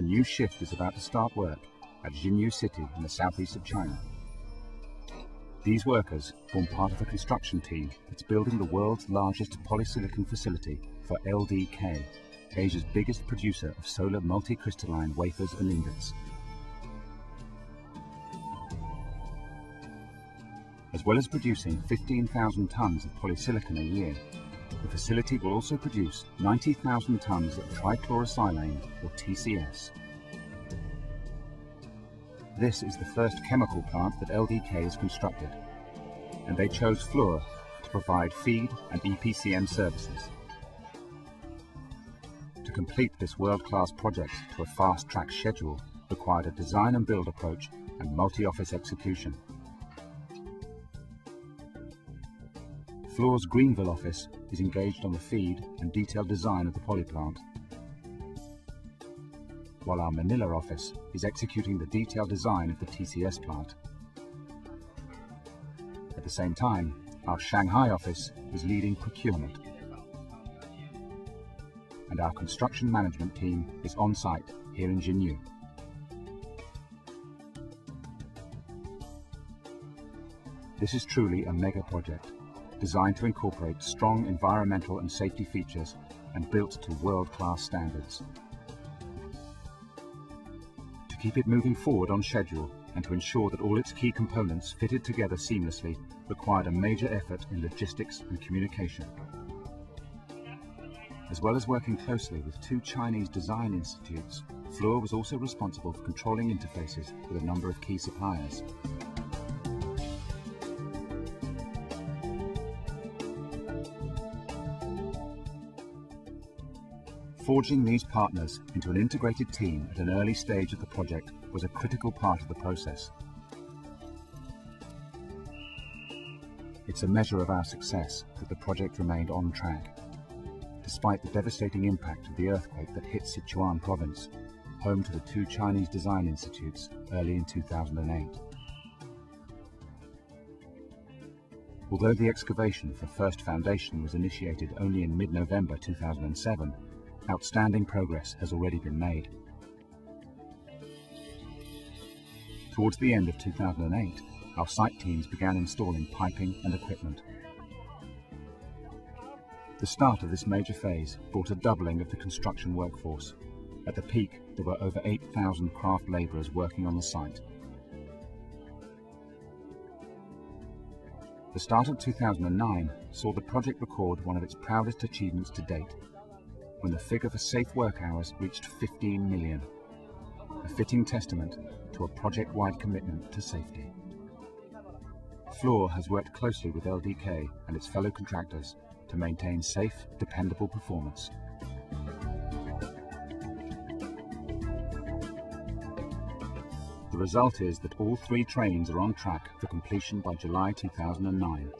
a new shift is about to start work at Xinyu City in the southeast of China. These workers form part of a construction team that's building the world's largest polysilicon facility for LDK, Asia's biggest producer of solar multicrystalline wafers and ingots. As well as producing 15,000 tons of polysilicon a year, the facility will also produce 90,000 tons of trichlorosilane, or TCS. This is the first chemical plant that LDK has constructed, and they chose Fluor to provide feed and EPCM services. To complete this world-class project to a fast-track schedule required a design and build approach and multi-office execution. Fluor's Greenville office is engaged on the feed and detailed design of the polyplant, while our Manila office is executing the detailed design of the TCS plant. At the same time, our Shanghai office is leading procurement. And our construction management team is on site here in Xinyu. This is truly a mega project designed to incorporate strong environmental and safety features and built to world-class standards. To keep it moving forward on schedule and to ensure that all its key components fitted together seamlessly required a major effort in logistics and communication. As well as working closely with two Chinese design institutes, Fluor was also responsible for controlling interfaces with a number of key suppliers. Forging these partners into an integrated team at an early stage of the project was a critical part of the process. It's a measure of our success that the project remained on track, despite the devastating impact of the earthquake that hit Sichuan province, home to the two Chinese design institutes early in 2008. Although the excavation for first foundation was initiated only in mid-November 2007, outstanding progress has already been made. Towards the end of 2008, our site teams began installing piping and equipment. The start of this major phase brought a doubling of the construction workforce. At the peak, there were over 8,000 craft labourers working on the site. The start of 2009 saw the project record one of its proudest achievements to date when the figure for safe work hours reached 15 million, a fitting testament to a project-wide commitment to safety. Fluor has worked closely with LDK and its fellow contractors to maintain safe, dependable performance. The result is that all three trains are on track for completion by July 2009.